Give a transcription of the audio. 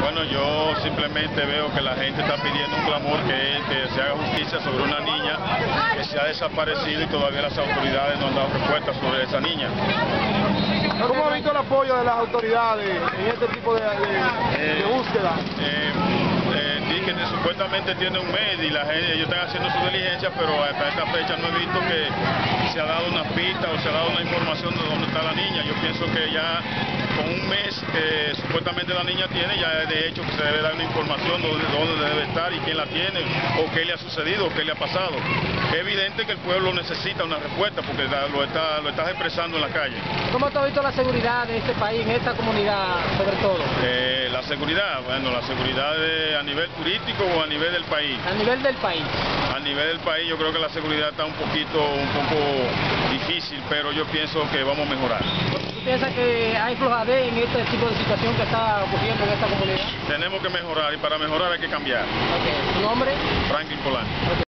Bueno, yo simplemente veo que la gente está pidiendo un clamor que, que se haga justicia sobre una niña que se ha desaparecido y todavía las autoridades no han dado respuesta sobre esa niña. ¿Cómo ha visto el apoyo de las autoridades en este tipo de, de- de búsqueda? Eh, eh, di que supuestamente tiene un mes y la gente, ellos están haciendo su diligencia, pero hasta esta fecha no he visto que se ha dado una pista o se ha dado una información de dónde está la niña. Yo pienso que ya con un mes que supuestamente la niña tiene, ya de hecho que se debe dar una información de dónde, dónde debe estar y quién la tiene, o qué le ha sucedido, o qué le ha pasado. Es evidente que el pueblo necesita una respuesta porque lo, está, lo estás expresando en la calle. ¿Cómo te ha visto la seguridad de este país, en esta comunidad sobre todo? Eh, la seguridad, bueno, la seguridad de- a nivel turístico o a nivel del país. A nivel del país. A nivel del país yo creo que la seguridad está un poquito, un poco pero yo pienso que vamos a mejorar. ¿Tú piensas que hay flojadez en este tipo de situación que está ocurriendo en esta comunidad? Tenemos que mejorar y para mejorar hay que cambiar. Ok. ¿Tu nombre? Franklin Polanco.